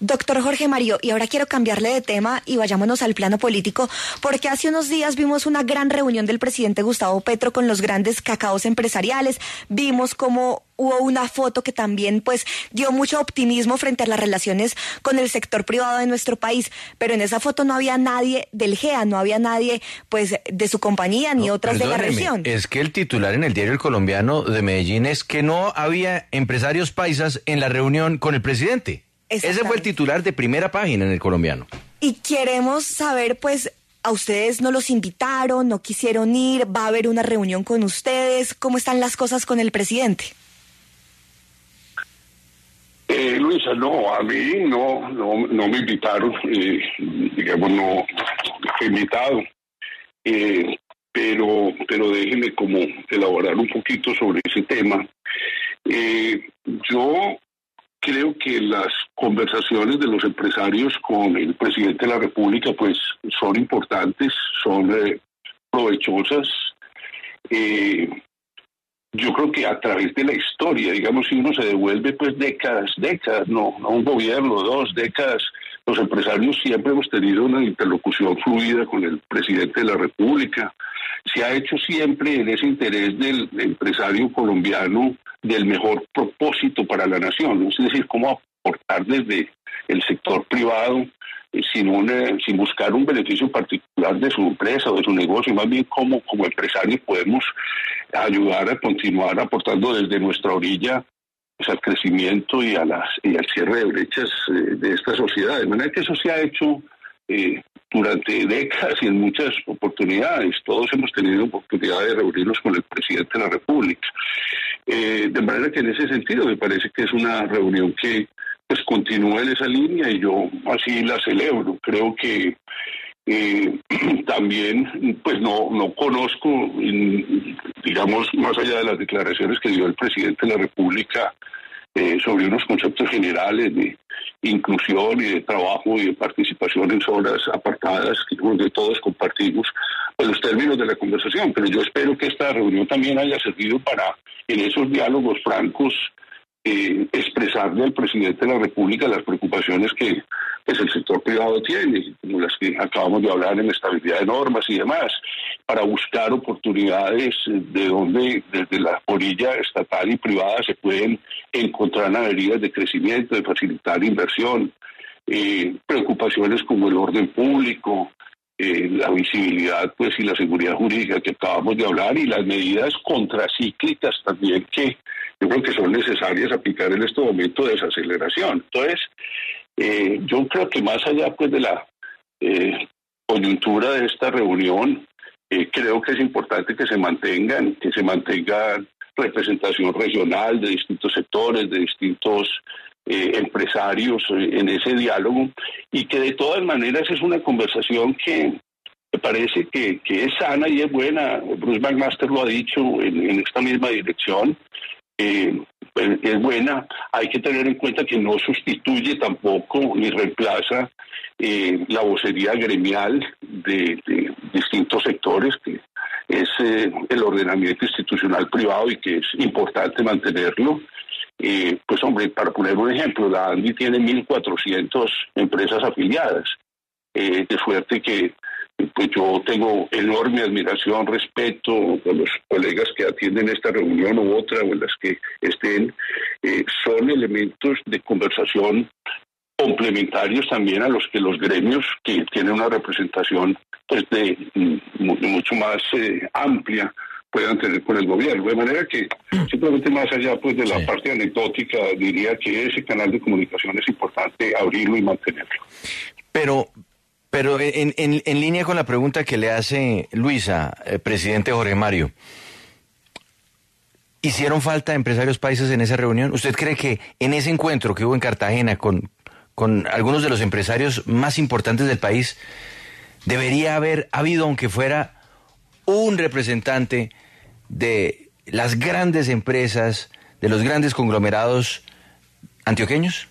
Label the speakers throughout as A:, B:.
A: Doctor Jorge Mario, y ahora quiero cambiarle de tema y vayámonos al plano político, porque hace unos días vimos una gran reunión del presidente Gustavo Petro con los grandes cacaos empresariales, vimos cómo hubo una foto que también pues dio mucho optimismo frente a las relaciones con el sector privado de nuestro país, pero en esa foto no había nadie del GEA, no había nadie pues de su compañía ni otras de la región.
B: Es que el titular en el diario El Colombiano de Medellín es que no había empresarios paisas en la reunión con el presidente. Ese fue el titular de primera página en el colombiano.
A: Y queremos saber, pues, a ustedes no los invitaron, no quisieron ir, va a haber una reunión con ustedes, ¿cómo están las cosas con el presidente?
C: Eh, Luisa, no, a mí no, no, no me invitaron, eh, digamos, no, he invitado. Eh, pero, pero déjenme como elaborar un poquito sobre ese tema. Eh, yo creo que las conversaciones de los empresarios con el presidente de la República pues son importantes, son eh, provechosas. Eh, yo creo que a través de la historia, digamos, si uno se devuelve pues décadas, décadas, no, no un gobierno, dos décadas, los empresarios siempre hemos tenido una interlocución fluida con el presidente de la República. Se ha hecho siempre en ese interés del empresario colombiano del mejor propósito para la nación, es decir, cómo aportar desde el sector privado eh, sin, sin buscar un beneficio particular de su empresa o de su negocio, más bien cómo como empresarios podemos ayudar a continuar aportando desde nuestra orilla pues, al crecimiento y, a las, y al cierre de brechas eh, de esta sociedad. De manera que eso se ha hecho eh, durante décadas y en muchas oportunidades. Todos hemos tenido oportunidad de reunirnos con el presidente de la República. Eh, de manera que en ese sentido me parece que es una reunión que pues continúa en esa línea y yo así la celebro. Creo que eh, también pues no, no conozco, digamos, más allá de las declaraciones que dio el presidente de la República sobre unos conceptos generales de inclusión y de trabajo y de participación en zonas apartadas que todos compartimos pues, los términos de la conversación. Pero yo espero que esta reunión también haya servido para, en esos diálogos francos, eh, expresarle al presidente de la República las preocupaciones que pues, el sector privado tiene, como las que acabamos de hablar en estabilidad de normas y demás, para buscar oportunidades de donde desde la orilla estatal y privada se pueden encontrar avenidas de crecimiento, de facilitar inversión, eh, preocupaciones como el orden público, eh, la visibilidad pues y la seguridad jurídica que acabamos de hablar y las medidas contracíclicas también que yo creo que son necesarias aplicar en este momento de desaceleración. Entonces, eh, yo creo que más allá pues de la eh, coyuntura de esta reunión, eh, creo que es importante que se mantengan, que se mantenga representación regional de distintos sectores, de distintos empresarios en ese diálogo y que de todas maneras es una conversación que me parece que, es sana y es buena. Bruce McMaster lo ha dicho en esta misma dirección. Pues, es buena. Hay que tener en cuenta que no sustituye tampoco ni reemplaza eh, la vocería gremial de, distintos sectores, que es eh, el ordenamiento institucional privado y que es importante mantenerlo. pues hombre, para poner un ejemplo, la ANDI tiene 1.400 empresas afiliadas. de suerte que pues yo tengo enorme admiración, respeto por los colegas que atienden esta reunión u otra o en las que estén, eh, son elementos de conversación complementarios también a los que los gremios que tienen una representación pues de, mucho más eh, amplia puedan tener con el gobierno. De manera que simplemente más allá pues de la parte anecdótica diría que ese canal de comunicación es importante abrirlo y mantenerlo.
B: Pero, pero en, en, línea con la pregunta que le hace Luisa, eh, presidente Jorge Mario, ¿hicieron falta empresarios países en esa reunión? ¿Usted cree que en ese encuentro que hubo en Cartagena con, con algunos de los empresarios más importantes del país, debería haber habido, aunque fuera un representante de las grandes empresas, de los grandes conglomerados antioqueños?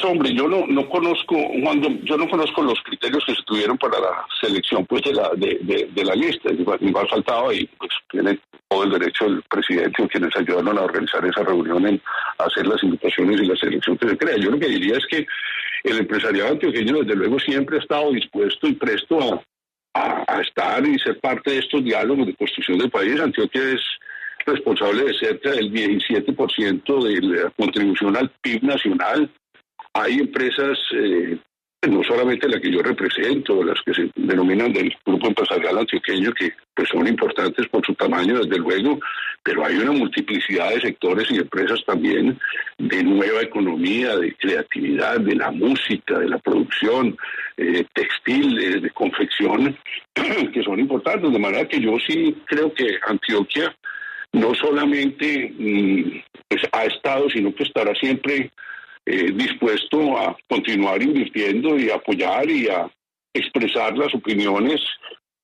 C: Pues hombre, yo no, no conozco, cuando, yo no conozco los criterios que se tuvieron para la selección pues de la de, la lista. Igual faltaba y pues tiene todo el derecho el presidente o quienes ayudaron a organizar esa reunión en hacer las invitaciones y la selección que se crea. Yo lo que diría es que el empresariado antioqueño desde luego siempre ha estado dispuesto y presto a, a estar y ser parte de estos diálogos de construcción del país. Antioquia es responsable de cerca del 17% de la contribución al PIB nacional. Hay empresas, eh, no solamente la que yo represento, las que se denominan del grupo empresarial antioqueño, que pues, son importantes por su tamaño, desde luego, pero hay una multiplicidad de sectores y empresas también de nueva economía, de creatividad, de la música, de la producción, eh, textil, de confección, que son importantes. De manera que yo sí creo que Antioquia no solamente mm, pues, ha estado, sino que estará siempre eh, dispuesto a continuar invirtiendo y apoyar y a expresar las opiniones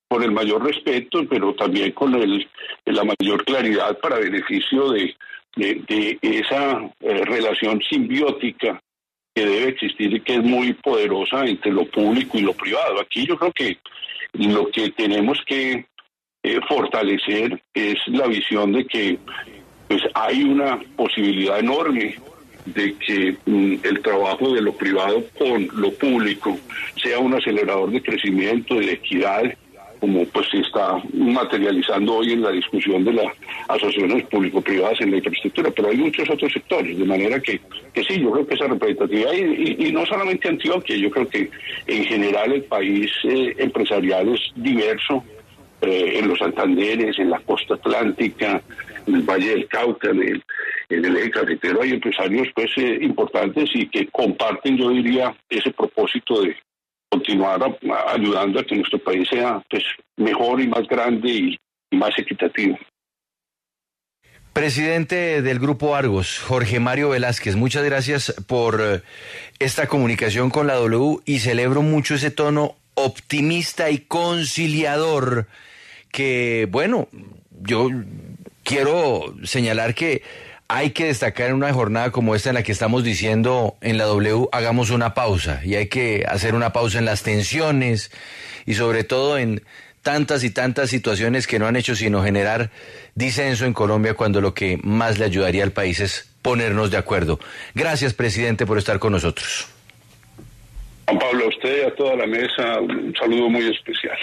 C: con el mayor respeto, pero también con el, la mayor claridad para beneficio de, de, esa eh, relación simbiótica que debe existir y que es muy poderosa entre lo público y lo privado. Aquí yo creo que lo que tenemos que eh, fortalecer es la visión de que pues hay una posibilidad enorme de que mm, el trabajo de lo privado con lo público sea un acelerador de crecimiento, de equidad, como pues se está materializando hoy en la discusión de las asociaciones público-privadas en la infraestructura, pero hay muchos otros sectores, de manera que, que sí, yo creo que esa representatividad, y, no solamente Antioquia, yo creo que en general el país eh, empresarial es diverso, eh, en los Santanderes, en la costa atlántica, en el Valle del Cauca, en el, el eje cafetero, hay empresarios pues eh, importantes y que comparten, yo diría, ese propósito de continuar ayudando a que nuestro país sea pues mejor y más grande y, más equitativo.
B: Presidente del Grupo Argos, Jorge Mario Velázquez, muchas gracias por eh, esta comunicación con la W y celebro mucho ese tono optimista y conciliador que, bueno, yo quiero señalar que hay que destacar en una jornada como esta en la que estamos diciendo en la W, hagamos una pausa y hay que hacer una pausa en las tensiones y sobre todo en tantas y tantas situaciones que no han hecho sino generar disenso en Colombia cuando lo que más le ayudaría al país es ponernos de acuerdo. Gracias, presidente, por estar con nosotros.
C: Juan Pablo, a usted, a toda la mesa, un saludo muy especial.